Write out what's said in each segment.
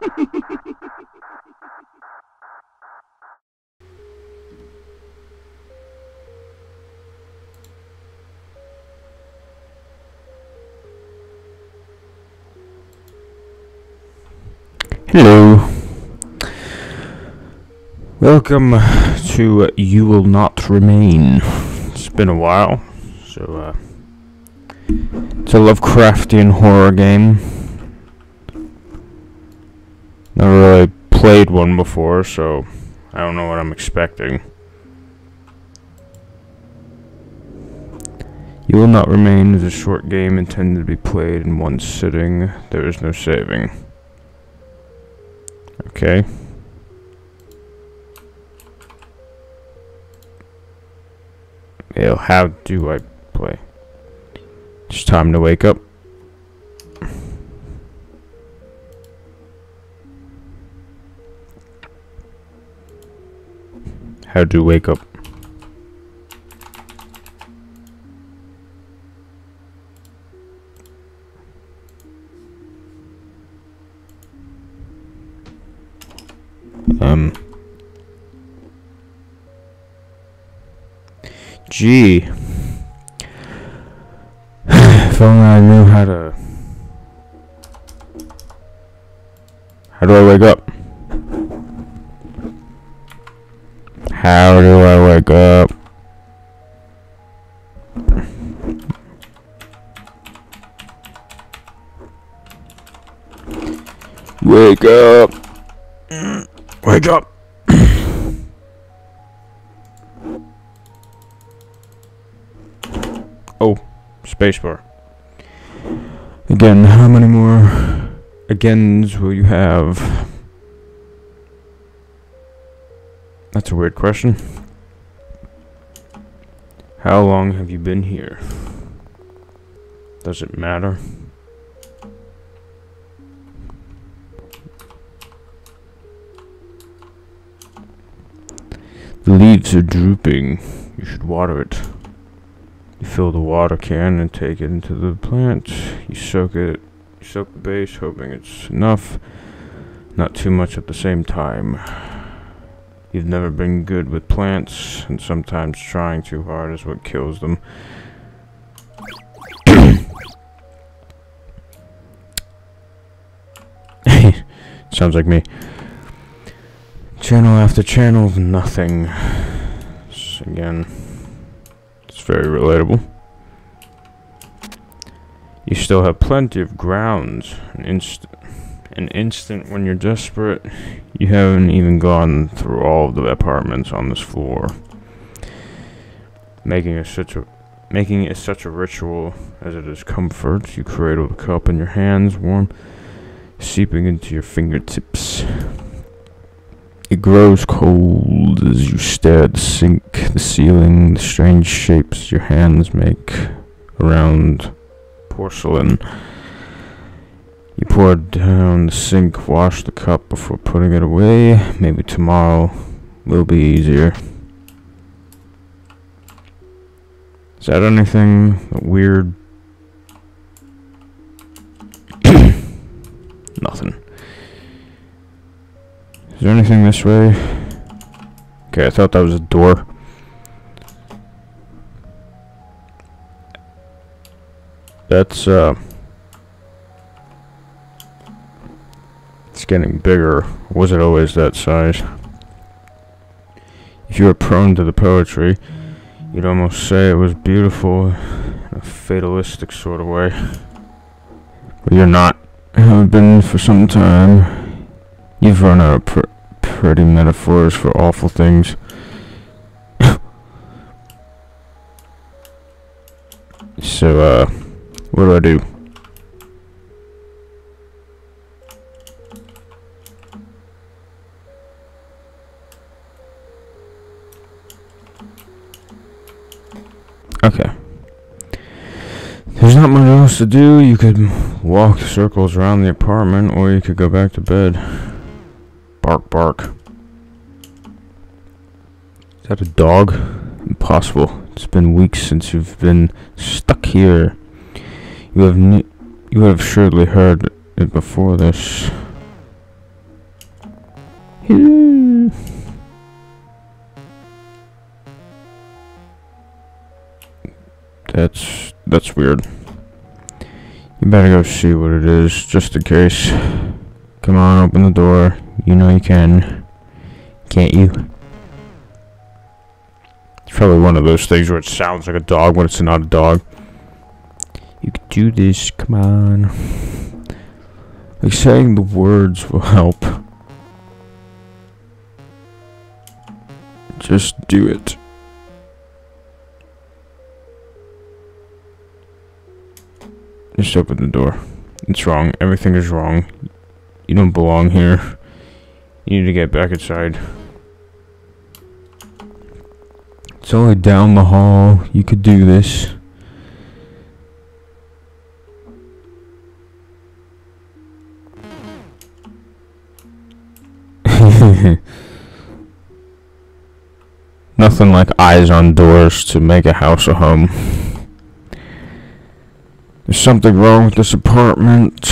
Hello. Welcome to uh, You Will Not Remain. It's been a while, so uh, it's a Lovecraftian horror game. Never really played one before, so I don't know what I'm expecting. You Will Not Remain is a short game intended to be played in one sitting. There is no saving. Okay. Ew, how do I play? It's time to wake up. How do wake up? Um. Gee. if only I knew how to. How do I wake up? How do I wake up? Wake up! Wake up! oh, spacebar. Again, how many more agains will you have? That's a weird question. How long have you been here? Does it matter? The leaves are drooping. You should water it. You fill the water can and take it into the plant. You soak it. You soak the base, hoping it's enough. Not too much at the same time. You've never been good with plants, and sometimes trying too hard is what kills them. Sounds like me. Channel after channel of nothing. Again, it's very relatable. You still have plenty of grounds. An inst an instant when you're desperate. You haven't even gone through all of the apartments on this floor. Making it such a making it such a ritual as it is comfort. You cradle the cup in your hands, warm, seeping into your fingertips. It grows cold as you stare at the sink, the ceiling, the strange shapes your hands make around porcelain. You pour it down the sink, wash the cup before putting it away. Maybe tomorrow will be easier. Is that anything weird? Nothing. Is there anything this way? Okay, I thought that was a door. That's, uh... It's getting bigger. Was it always that size? If you were prone to the poetry, you'd almost say it was beautiful in a fatalistic sort of way. But you're not. You haven't been for some time. You've run out of pr pretty metaphors for awful things. so, uh, what do I do? Okay. There's not much else to do. You could walk circles around the apartment, or you could go back to bed. Bark, bark. Is that a dog? Impossible. It's been weeks since you've been stuck here. You have you have surely heard it before this. That's that's weird. You better go see what it is, just in case. Come on, open the door. You know you can. Can't you? It's probably one of those things where it sounds like a dog when it's not a dog. You can do this, come on. Like saying the words will help. Just do it. Just open the door. It's wrong. Everything is wrong. You don't belong here. You need to get back inside. It's only down the hall. You could do this. Nothing like eyes on doors to make a house a home. There's something wrong with this apartment.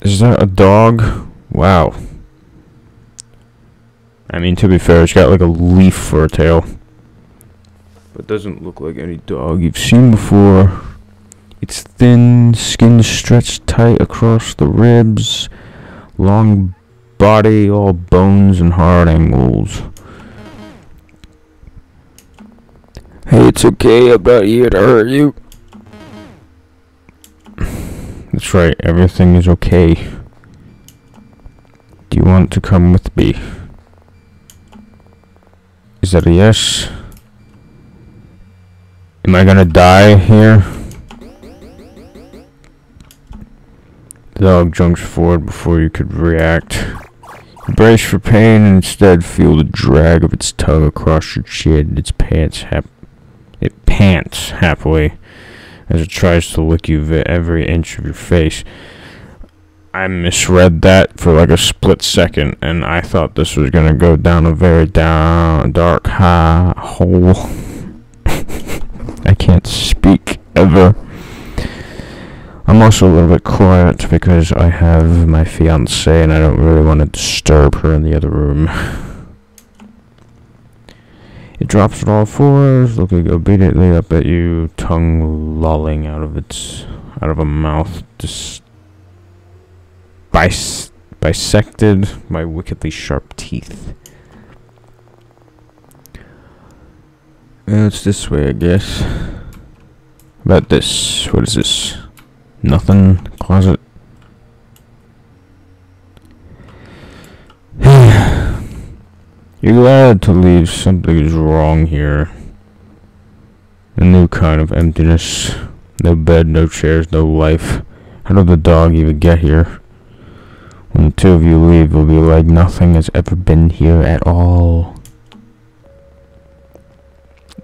Is that a dog? Wow. I mean, to be fair, it's got like a leaf for a tail. But doesn't look like any dog you've seen before. It's thin, skin stretched tight across the ribs, long body, all bones and hard angles. It's okay, I'm not here to hurt you. That's right, everything is okay. Do you want to come with me? Is that a yes? Am I gonna die here? The dog jumps forward before you could react. Brace for pain and instead feel the drag of its tongue across your chin. And its pants hap it pants happily as it tries to lick you every inch of your face. I misread that for like a split second, and I thought this was gonna go down a very down, dark, high hole. I can't speak ever. I'm also a little bit quiet because I have my fiance and I don't really want to disturb her in the other room. It drops at all fours, looking obediently up at you, tongue lolling out of its out of a mouth dis bis bisected by wickedly sharp teeth. it's this way, I guess. About this. What is this? Nothing. Closet. You're glad to leave. Something is wrong here. A new kind of emptiness. No bed, no chairs, no life. How did the dog even get here? When the two of you leave, it'll be like nothing has ever been here at all.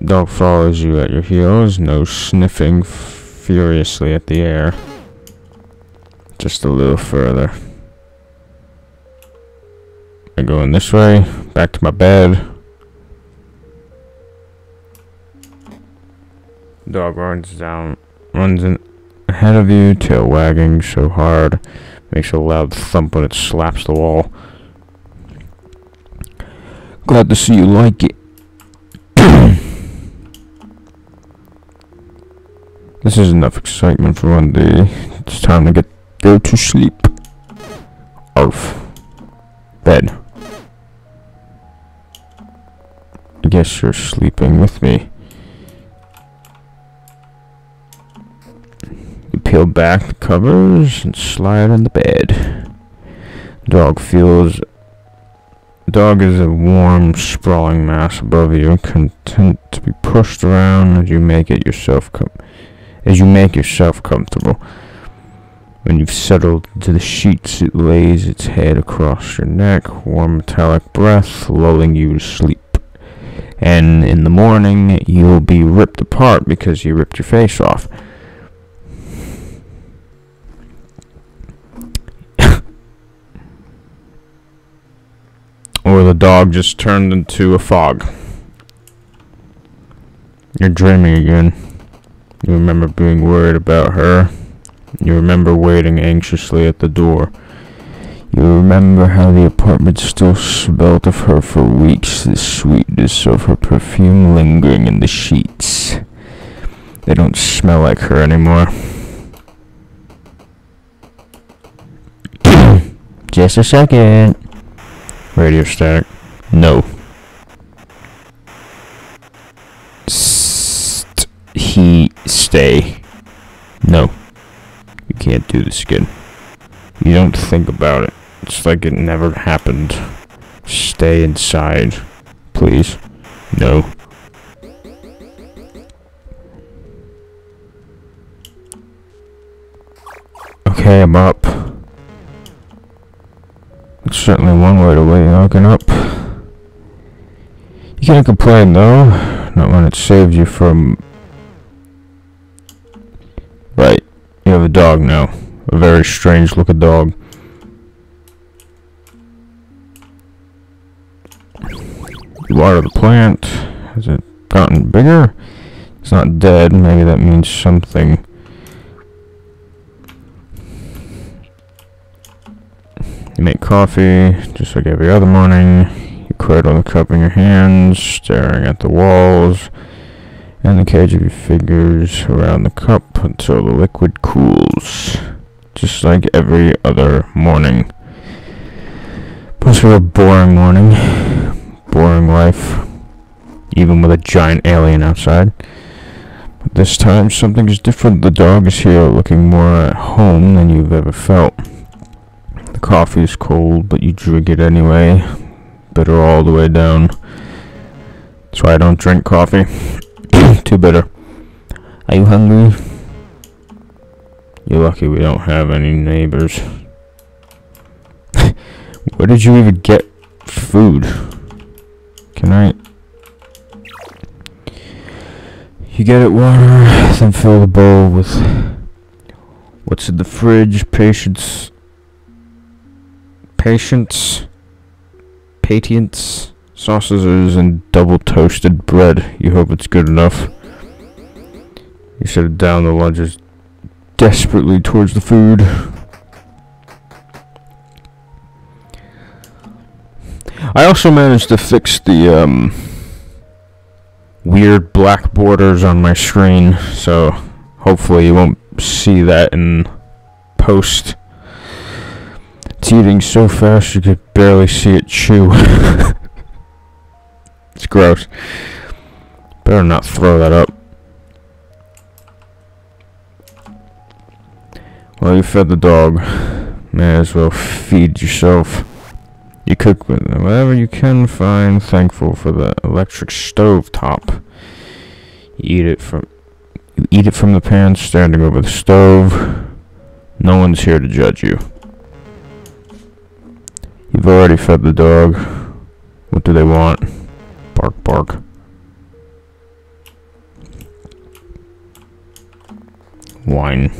Dog follows you at your heels, no sniffing furiously at the air. Just a little further. I go in this way, back to my bed. Dog runs down, runs in ahead of you, tail wagging so hard, makes a loud thump when it slaps the wall. Glad to see you like it. this is enough excitement for one day. It's time to get go to sleep. Arf. Bed. Guess you're sleeping with me. You peel back the covers and slide in the bed. Dog feels... Dog is a warm, sprawling mass above you, content to be pushed around as you make it yourself com as you make yourself comfortable. When you've settled into the sheets, it lays its head across your neck, warm metallic breath, lulling you to sleep and in the morning you'll be ripped apart because you ripped your face off. or the dog just turned into a fog. You're dreaming again. You remember being worried about her, You remember waiting anxiously at the door. You remember how the apartment still smelled of her for weeks, the sweetness of her perfume lingering in the sheets. They don't smell like her anymore. Just a second. Radio static. No. St- he stay. No. You can't do this again. You don't think about it. It's like it never happened. Stay inside. Please. No. Okay, I'm up. It's certainly one way to wake waking up. You can't complain though. Not when it saves you from... Right. You have a dog now. A very strange looking dog. Water the plant. Has it gotten bigger? It's not dead. Maybe that means something. You make coffee, just like every other morning. You cradle the cup in your hands, staring at the walls and the cage of your fingers around the cup until the liquid cools. Just like every other morning. Must be a boring morning. Boring life. Even with a giant alien outside. But this time something is different. The dog is here looking more at home than you've ever felt. The coffee is cold, but you drink it anyway. Bitter all the way down. That's why I don't drink coffee. Too bitter. Are you hungry? You're lucky we don't have any neighbors. Where did you even get food? Can I... You get it water, then fill the bowl with... What's in the fridge? Patience patience, patience, sausages, and double toasted bread. You hope it's good enough. You set it down the lunges desperately towards the food. I also managed to fix the um, weird black borders on my screen, so hopefully you won't see that in post. It's eating so fast you could barely see it chew. it's gross. Better not throw that up. Well, you fed the dog. May as well feed yourself. You cook with whatever you can find. Thankful for the electric stove top. You eat it from you eat it from the pan standing over the stove. No one's here to judge you. You've already fed the dog. What do they want? Bark, bark. Wine.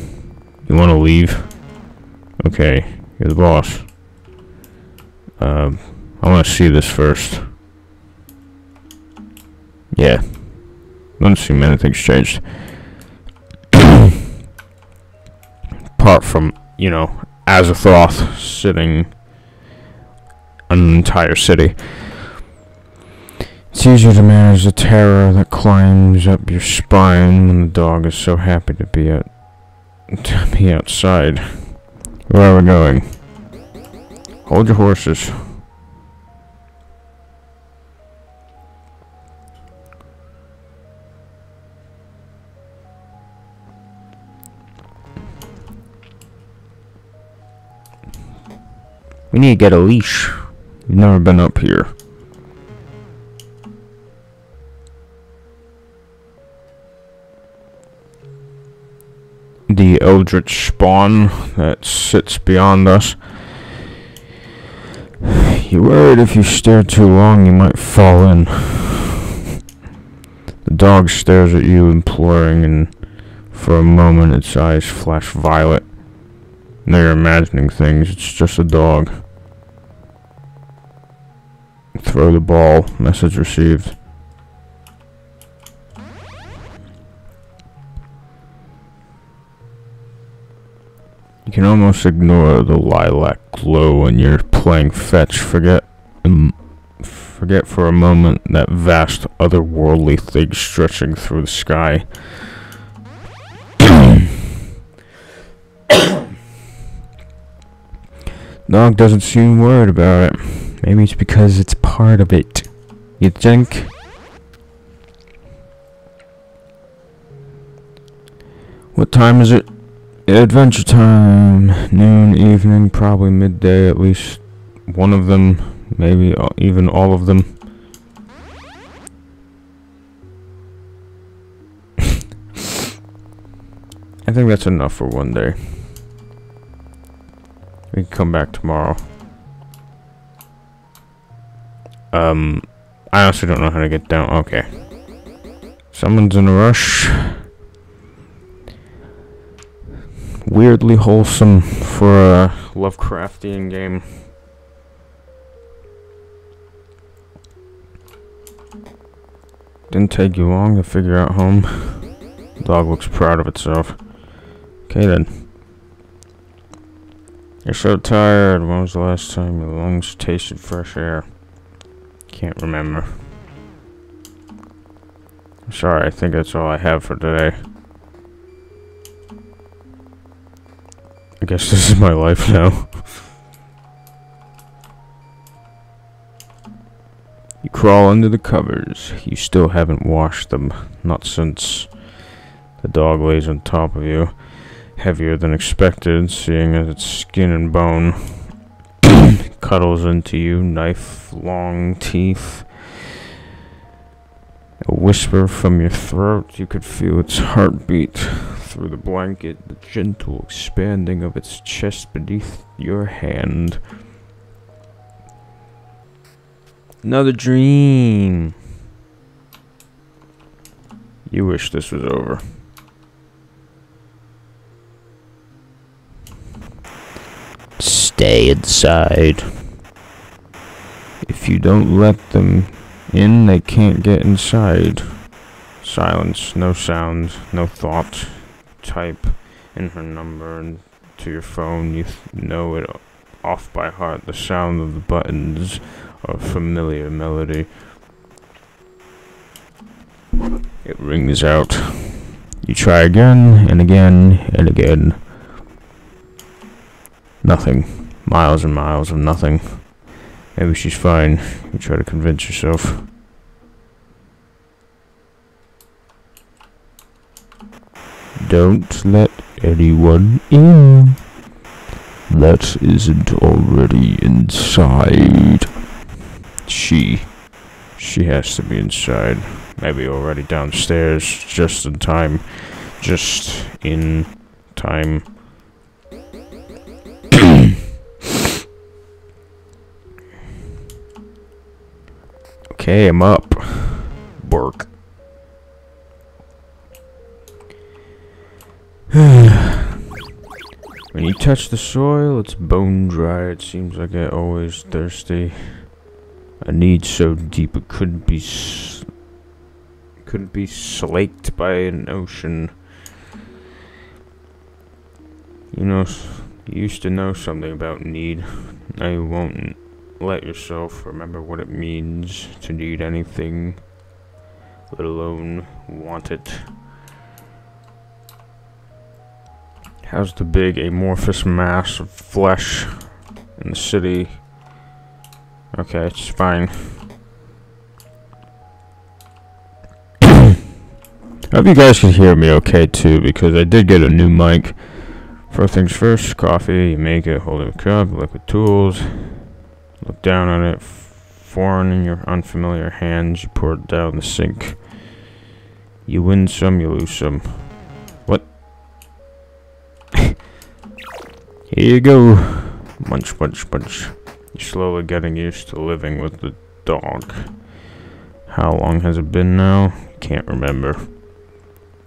You want to leave? Okay, you're the boss. I want to see this first. Yeah. Don't seem anything's changed. Apart from, you know, Azathoth sitting an entire city. It's easier to manage the terror that climbs up your spine when the dog is so happy to be out to be outside. Where are we going? Hold your horses. We need to get a leash. You've never been up here. The eldritch spawn that sits beyond us. You worried if you stare too long you might fall in. The dog stares at you imploring and for a moment its eyes flash violet. Now you're imagining things, it's just a dog. Throw the ball. Message received. Can almost ignore the lilac glow when you're playing fetch. Forget, forget for a moment that vast otherworldly thing stretching through the sky. Dog doesn't seem worried about it. Maybe it's because it's part of it. You think? What time is it? Adventure time. Noon, evening, probably midday, at least one of them. Maybe even all of them. I think that's enough for one day. We can come back tomorrow. Um, I honestly don't know how to get down. Okay. Someone's in a rush. Weirdly wholesome for a Lovecraftian game. Didn't take you long to figure out home. Dog looks proud of itself. Okay then. You're so tired. When was the last time your lungs tasted fresh air? Can't remember. Sorry, I think that's all I have for today. I guess this is my life now. you crawl under the covers. You still haven't washed them. Not since the dog lays on top of you. Heavier than expected, seeing as its skin and bone cuddles into you, knife long teeth. A whisper from your throat, you could feel its heartbeat through the blanket, the gentle expanding of its chest beneath your hand. Another dream. You wish this was over. Stay inside. If you don't let them in, they can't get inside. Silence, no sound, no thought. Type in her number to your phone. You know it off by heart. The sound of the buttons a familiar melody. It rings out. You try again and again and again. Nothing. Miles and miles of nothing. Maybe she's fine. You try to convince yourself. Don't let anyone in. That isn't already inside. She. She has to be inside. Maybe already downstairs. Just in time. Just in time. okay, I'm up. Touch the soil, it's bone dry. It seems like I always thirsty. A need so deep it could be could be slaked by an ocean. You know, you used to know something about need. Now you won't let yourself remember what it means to need anything, let alone want it. How's the big amorphous mass of flesh in the city Okay, it's fine. I hope you guys can hear me okay too, because I did get a new mic. First things first, coffee, you make it, hold it a cup, liquid tools, look down on it, foreign in your unfamiliar hands, you pour it down the sink. You win some, you lose some. You go. Munch, munch, munch. You're slowly getting used to living with the dog. How long has it been now? Can't remember.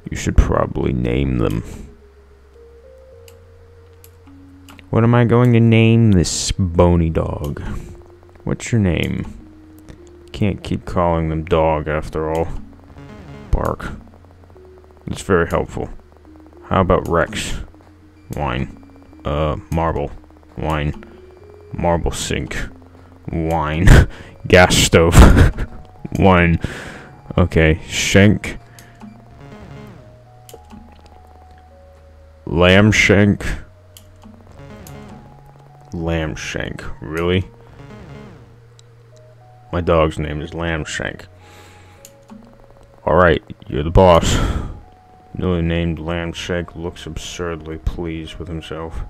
You should probably name them. What am I going to name this bony dog? What's your name? Can't keep calling them dog after all. Bark. It's very helpful. How about Rex? Wine. Uh, marble. Wine. Marble sink. Wine. Gas stove. Wine. Okay, shank. Lamb shank. Lamb shank. Really? My dog's name is Lamb Shank. Alright, you're the boss. Newly named Lamb Shank looks absurdly pleased with himself.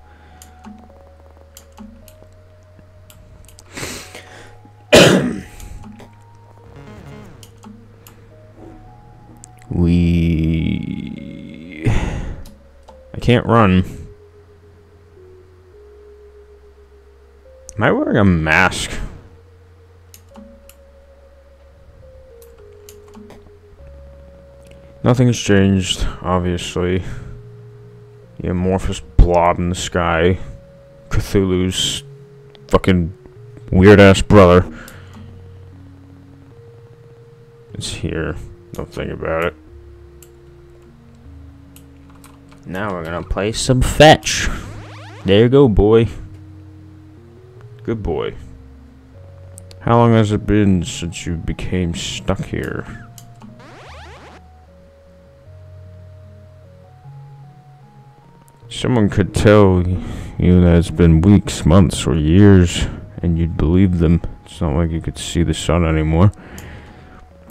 we... I can't run. Am I wearing a mask? Nothing's changed, obviously. The amorphous blob in the sky. Cthulhu's fucking weird-ass brother. It's here. Don't think about it. Now we're gonna play some fetch. There you go, boy. Good boy. How long has it been since you became stuck here? Someone could tell you that it's been weeks, months, or years, and you'd believe them. It's not like you could see the sun anymore.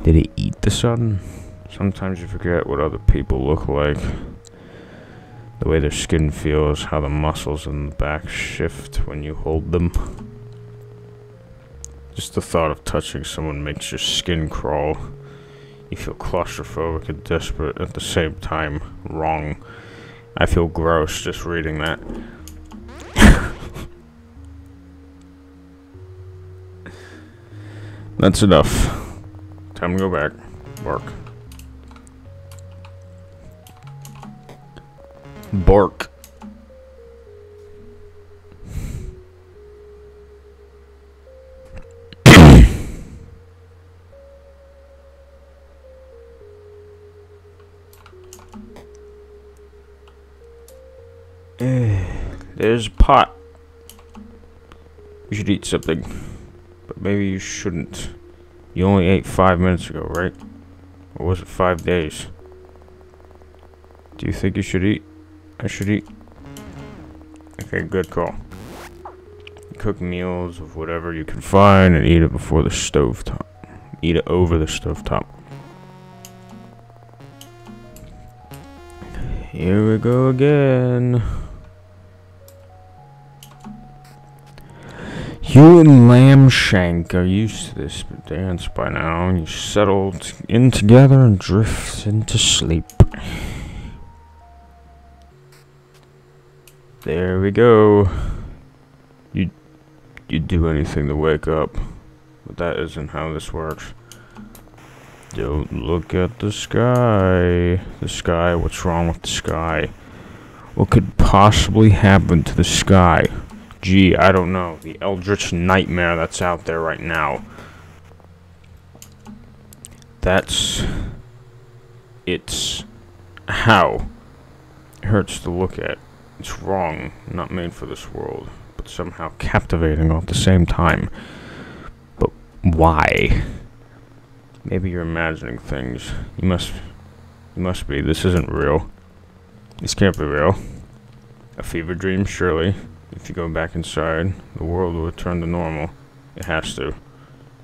Did it eat the sun? Sometimes you forget what other people look like. The way their skin feels, how the muscles in the back shift when you hold them. Just the thought of touching someone makes your skin crawl. You feel claustrophobic and desperate at the same time. Wrong. I feel gross just reading that. That's enough. Time to go back. Bark. Bark. There's pot. You should eat something. But maybe you shouldn't. You only ate five minutes ago, right? Or was it five days? Do you think you should eat? I should eat. Okay, good call. Cook meals of whatever you can find and eat it before the stove top. Eat it over the stove top. Here we go again. You and Lambshank are used to this dance by now. And you settle in together and drift into sleep. There we go. You you do anything to wake up, but that isn't how this works. Don't look at the sky. The sky, what's wrong with the sky? What could possibly happen to the sky? Gee, I don't know. The eldritch nightmare that's out there right now. That's... It's... How? It hurts to look at. It's wrong. Not made for this world. But somehow captivating all at the same time. But why? Maybe you're imagining things. You must... You must be. This isn't real. This can't be real. A fever dream, surely. If you go back inside, the world will return to normal. It has to.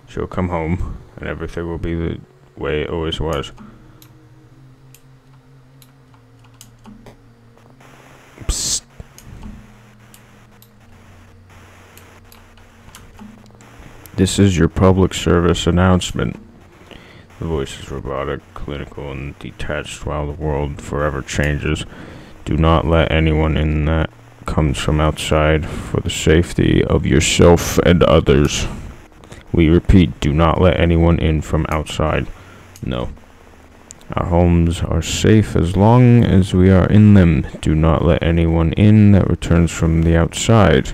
She'll come home, and everything will be the way it always was. This is your public service announcement. The voice is robotic, clinical, and detached while the world forever changes. Do not let anyone in that comes from outside for the safety of yourself and others. We repeat, do not let anyone in from outside. No. Our homes are safe as long as we are in them. Do not let anyone in that returns from the outside.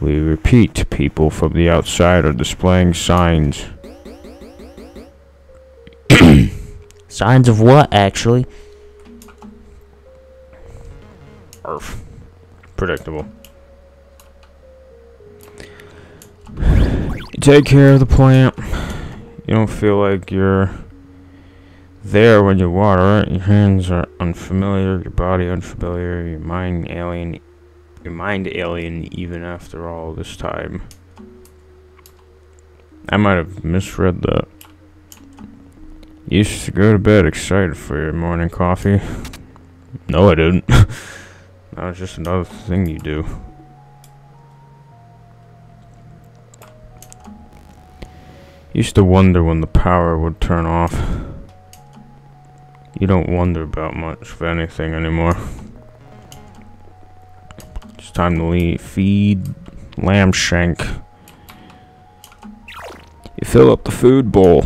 We repeat, people from the outside are displaying signs. signs of what, actually? Arf. Predictable. You take care of the plant. You don't feel like you're there when you water it. Your hands are unfamiliar, your body unfamiliar, your mind alien. Your mind alien even after all this time. I might have misread that. You used to go to bed excited for your morning coffee. No, I didn't. that was just another thing you do. Used to wonder when the power would turn off. You don't wonder about much of anything anymore. It's time to leave. Feed lamb shank. You fill up the food bowl.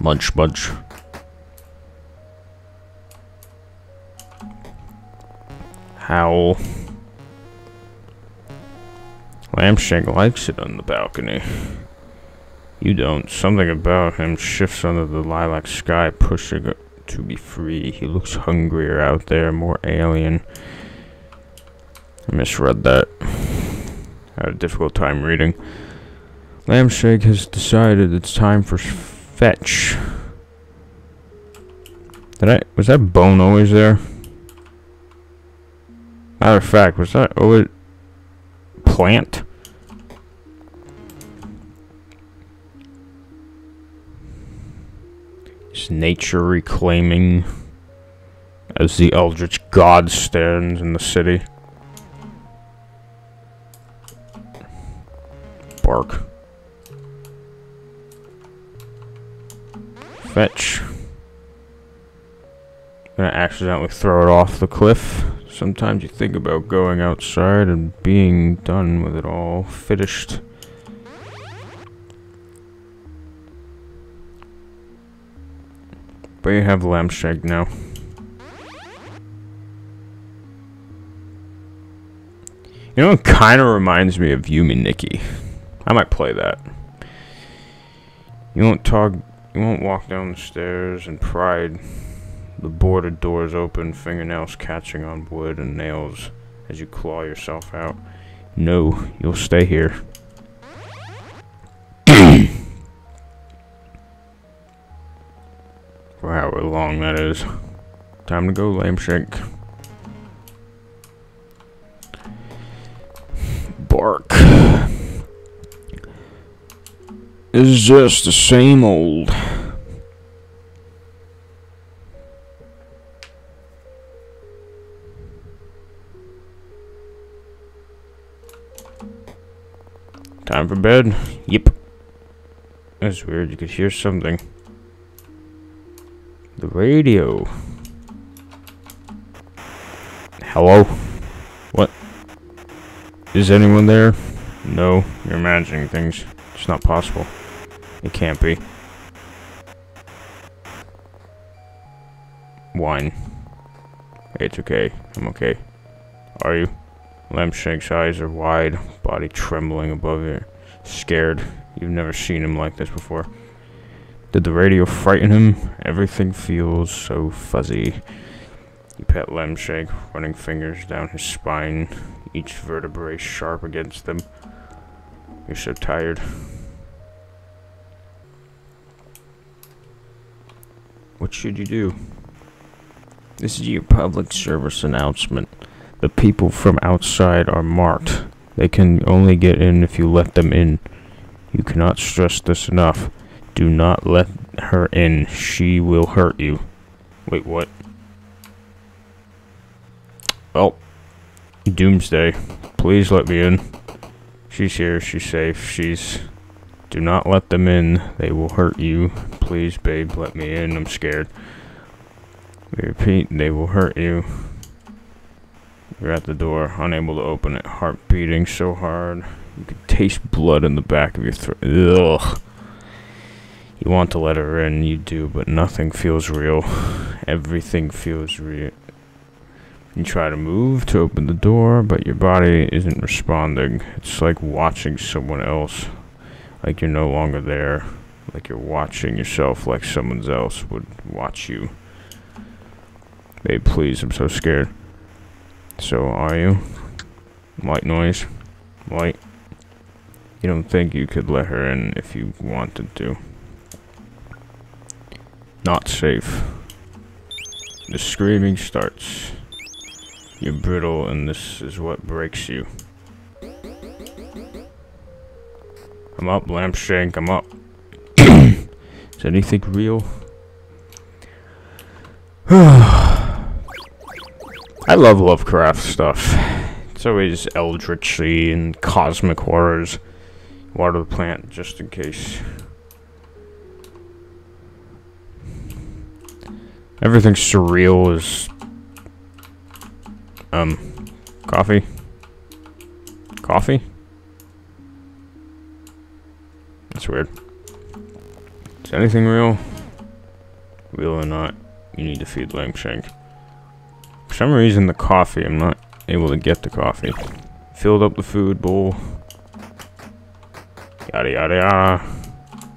Munch, munch. Howl. Lambshank likes it on the balcony. You don't. Something about him shifts under the lilac sky, pushing to be free. He looks hungrier out there, more alien. I misread that. I had a difficult time reading. Lambshake has decided it's time for fetch. Did I was that bone always there? Matter of fact, was that always plant? Is nature reclaiming as the eldritch god stands in the city? Bark. Fetch. Gonna accidentally throw it off the cliff. Sometimes you think about going outside and being done with it all, finished. But you have Lampshag now. You know, it kind of reminds me of Yume Nikki. I might play that. You won't talk. You won't walk down the stairs in pride. The boarded doors open, fingernails catching on wood and nails as you claw yourself out. No, you'll stay here. For however long that is. Time to go, Lambshank. Bark. Is just the same old. Time for bed? Yep. That's weird, you could hear something. The radio. Hello? What? Is anyone there? No, you're imagining things. It's not possible. It can't be. Wine. It's okay. I'm okay. Are you? Lambshank's eyes are wide, body trembling above it. Scared. You've never seen him like this before. Did the radio frighten him? Everything feels so fuzzy. You pet Lemshank, running fingers down his spine, each vertebrae sharp against them. You're so tired. What should you do? This is your public service announcement. The people from outside are marked. They can only get in if you let them in. You cannot stress this enough. Do not let her in. She will hurt you. Wait, what? Well, Doomsday. Please let me in. She's here. She's safe. She's... Do not let them in. They will hurt you. Please, babe, let me in. I'm scared. We repeat, they will hurt you. You're at the door, unable to open it, heart beating so hard. You can taste blood in the back of your throat. Ugh. You want to let her in, you do, but nothing feels real. Everything feels real. You try to move to open the door, but your body isn't responding. It's like watching someone else. Like you're no longer there. Like you're watching yourself like someone else would watch you. Babe, please, I'm so scared. So, are you? White noise. White. You don't think you could let her in if you wanted to. Not safe. The screaming starts. You're brittle and this is what breaks you. I'm up, Lambshank, I'm up. is anything real? I love Lovecraft stuff. It's always eldritchy and cosmic horrors. Water the plant just in case. Everything surreal is um coffee. Coffee? That's weird. Is anything real? Real or not, you need to feed Lambshank. For some reason, the coffee, I'm not able to get the coffee. Filled up the food bowl. Yada yada yada.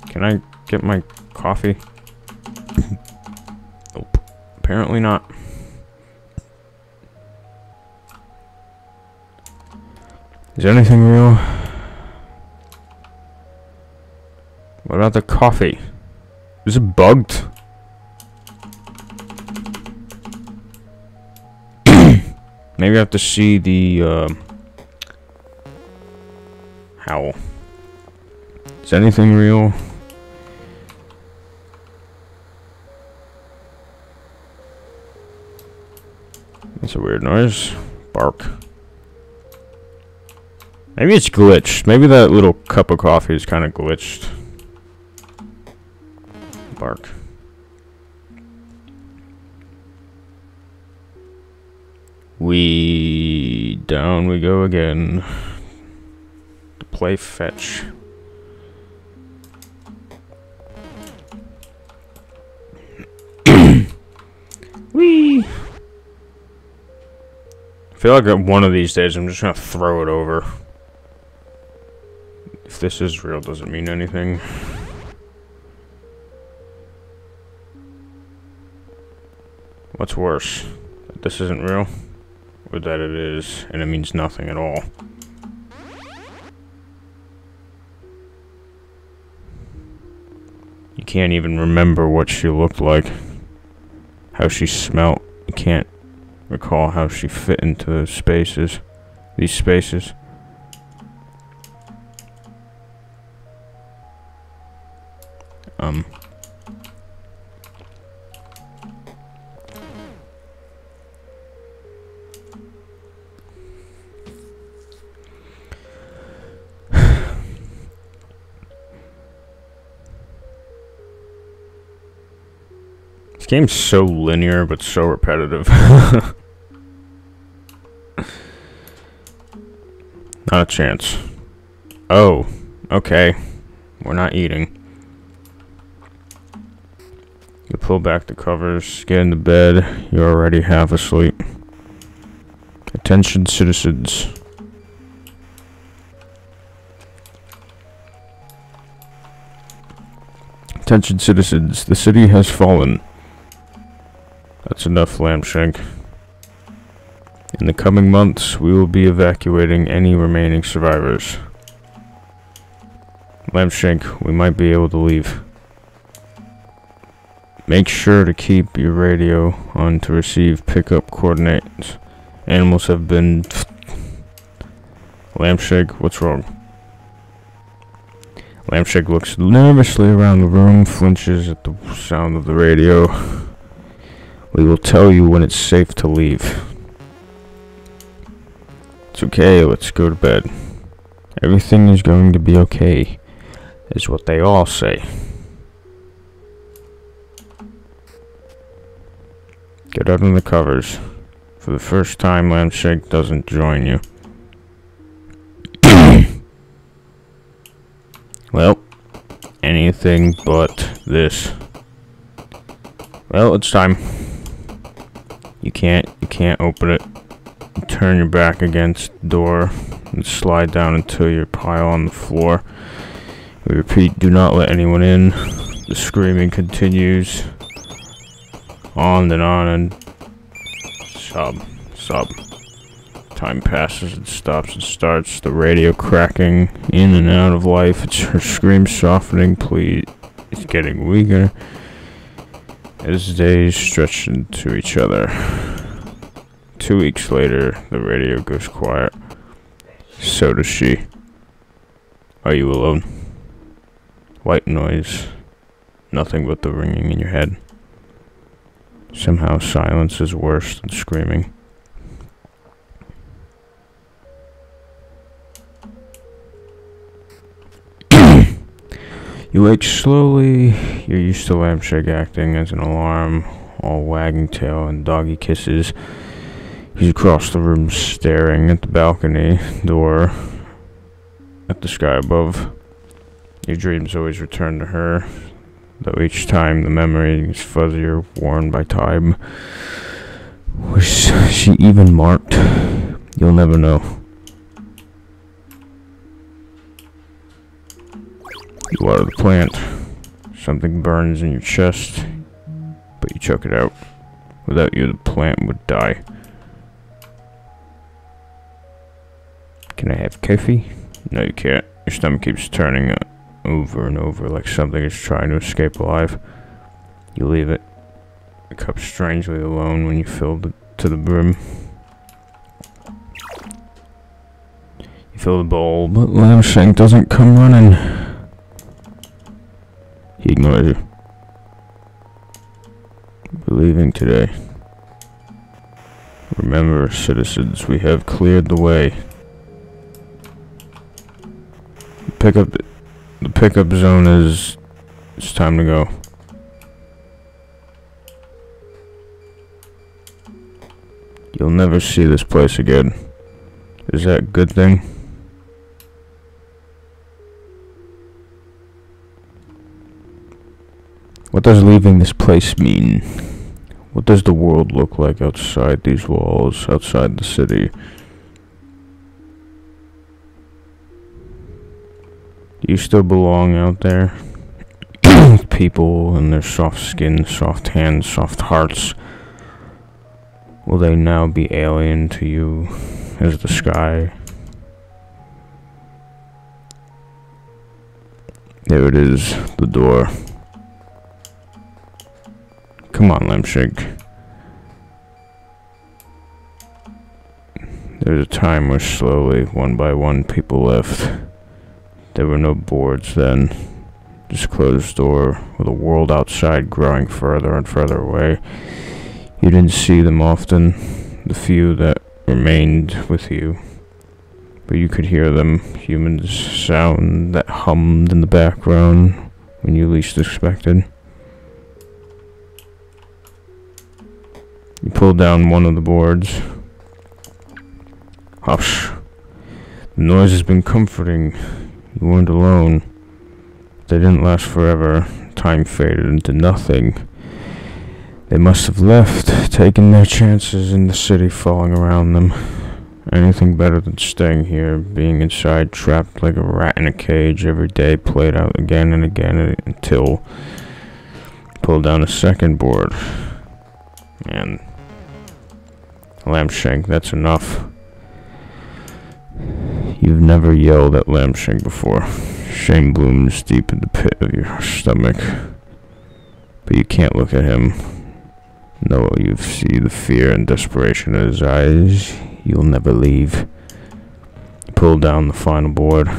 Can I get my coffee? nope. Apparently not. Is anything real? What about the coffee? Is it bugged? Maybe I have to see the, uh, howl. Is anything real? That's a weird noise. Bark. Maybe it's glitched. Maybe that little cup of coffee is kind of glitched. Bark. We... down we go again. To play fetch. Wee. I feel like one of these days I'm just gonna throw it over. If this is real, doesn't mean anything? What's worse? That this isn't real? Or that it is, and it means nothing at all? You can't even remember what she looked like. How she smelt. You can't recall how she fit into those spaces. These spaces. Game's so linear, but so repetitive. Not a chance. Oh, okay. We're not eating. You pull back the covers, get into bed. You're already half asleep. Attention, citizens. Attention, citizens. The city has fallen. That's enough, Lambshank. In the coming months, we will be evacuating any remaining survivors. Lambshank, we might be able to leave. Make sure to keep your radio on to receive pickup coordinates. Animals have been... Lambshank, what's wrong? Lambshank looks nervously around the room, flinches at the sound of the radio. We will tell you when it's safe to leave. It's okay, let's go to bed. Everything is going to be okay, is what they all say. Get out of the covers. For the first time, Lambshank doesn't join you. well, anything but this. Well, it's time. You can't, you can't open it. Turn your back against the door and slide down until you're pile on the floor. We repeat, do not let anyone in. The screaming continues. On and on and sub, sub, Time passes and stops and starts. The radio cracking in and out of life. It's her scream softening. Please, it's getting weaker as days stretch into each other. Two weeks later, the radio goes quiet. So does she. Are you alone? White noise. Nothing but the ringing in your head. Somehow silence is worse than screaming. You wake slowly. You're used to Lambshank acting as an alarm, all wagging tail and doggy kisses. He's across the room staring at the balcony door at the sky above. Your dreams always return to her, though each time the memory is fuzzier, worn by time. Was she even marked? You'll never know. You water the plant. Something burns in your chest, but you choke it out. Without you, the plant would die. Can I have coffee? No, you can't. Your stomach keeps turning over and over like something is trying to escape alive. You leave it. The cup strangely alone when you fill it to the brim. You fill the bowl, but Lambshank doesn't come running. He ignores you. We're leaving today. Remember, citizens, we have cleared the way. Pickup, the pickup zone is, it's time to go. You'll never see this place again. Is that a good thing? What does leaving this place mean? What does the world look like outside these walls, outside the city? Do you still belong out there? People and their soft skin, soft hands, soft hearts. Will they now be alien to you as the sky? There it is, the door. Come on, Lambshank. There's a time where slowly, one by one, people left. There were no boards then. Just closed door with a world outside growing further and further away. You didn't see them often, the few that remained with you. But you could hear them, humans' sound that hummed in the background when you least expected. You pulled down one of the boards. Hush. The noise has been comforting. You weren't alone. They didn't last forever. Time faded into nothing. They must have left, taking their chances in the city falling around them. Anything better than staying here, being inside, trapped like a rat in a cage, every day played out again and again until pulled down a second board. And Lambshank, that's enough. You've never yelled at Lambshank before. Shame blooms deep in the pit of your stomach. But you can't look at him. No, you see the fear and desperation in his eyes. You'll never leave. You pull down the final board.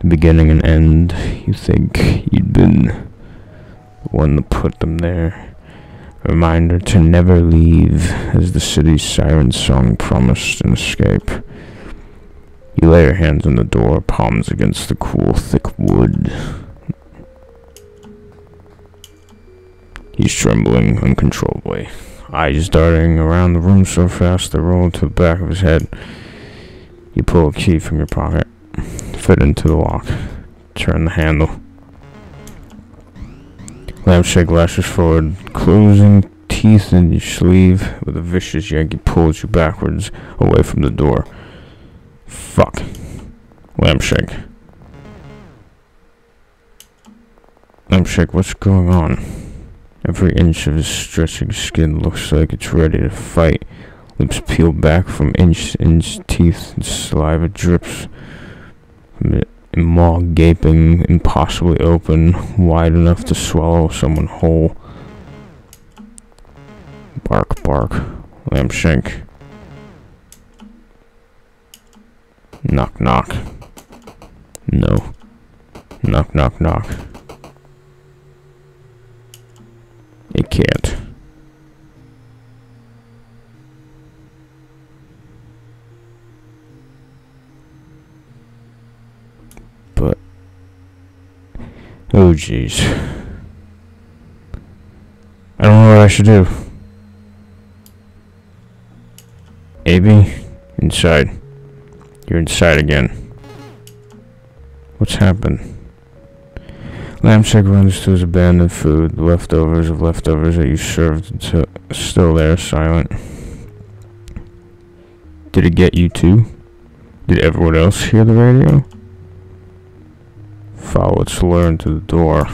The beginning and end. You think you'd been the one to put them there. Reminder to never leave, as the city's siren song promised an escape. You lay your hands on the door, palms against the cool, thick wood. He's trembling uncontrollably, eyes darting around the room so fast they roll to the back of his head. You pull a key from your pocket, fit into the lock, turn the handle. Lambshank lashes forward, closing teeth in your sleeve. With a vicious yank, he pulls you backwards away from the door. Fuck. Lambshank. Lambshank, what's going on? Every inch of his stretching skin looks like it's ready to fight. Lips peel back from inch to inch teeth, and saliva drips from it, and maw gaping, impossibly open, wide enough to swallow someone whole. Bark, bark, Lambshank. Knock, knock. No. Knock, knock, knock. It can't. Oh, jeez. I don't know what I should do. AB, inside. You're inside again. What's happened? Lambshank runs to his abandoned food, leftovers of leftovers that you served until still there, silent. Did it get you too? Did everyone else hear the radio? Follow its lure to the door.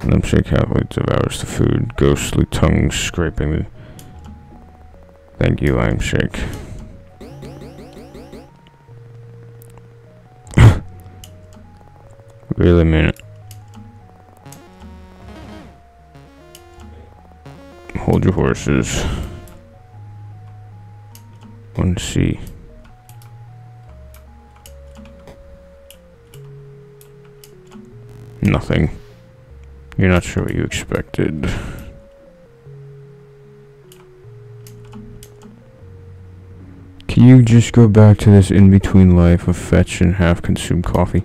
Lambshank happily devours the food, ghostly tongue scraping the... Thank you, Lambshank. Really mean it. Hold your horses. Want to Nothing. You're not sure what you expected. Can you just go back to this in-between life of fetch and half-consumed coffee?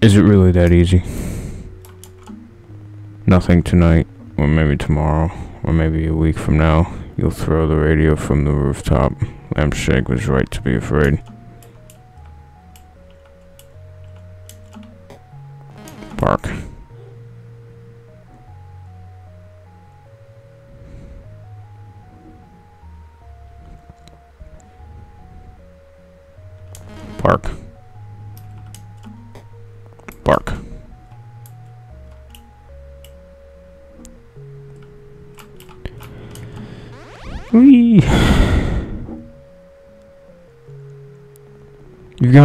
Is it really that easy? Nothing tonight, or maybe tomorrow, or maybe a week from now. You'll throw the radio from the rooftop. Lambshank was right to be afraid.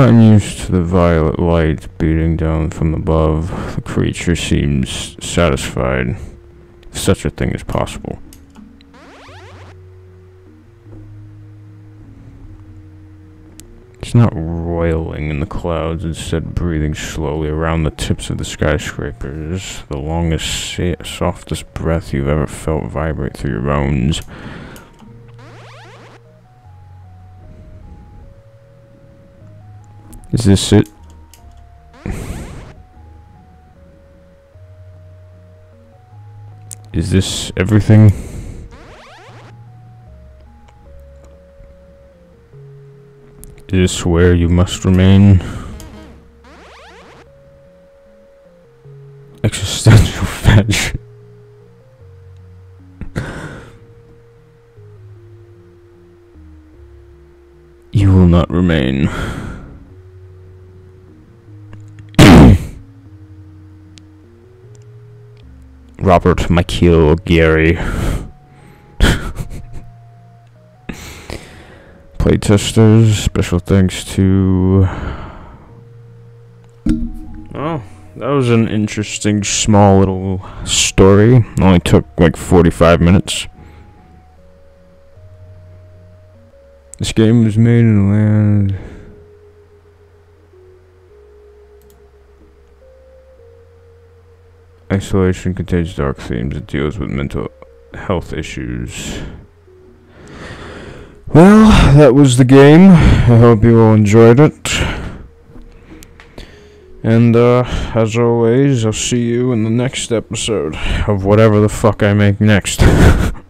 Gotten used to the violet light beating down from above. The creature seems satisfied, if such a thing is possible. It's not roiling in the clouds, instead breathing slowly around the tips of the skyscrapers. The longest, softest breath you've ever felt vibrate through your bones. This it? Is this everything? Is this where you must remain? Existential fetch. you will not remain. Robert Michael Gary. Playtesters, special thanks to. Oh, that was an interesting small little story. Only took like 45 minutes. This game was made in a land. Isolation contains dark themes. It deals with mental health issues. Well, that was the game. I hope you all enjoyed it. And, uh, as always, I'll see you in the next episode of whatever the fuck I make next.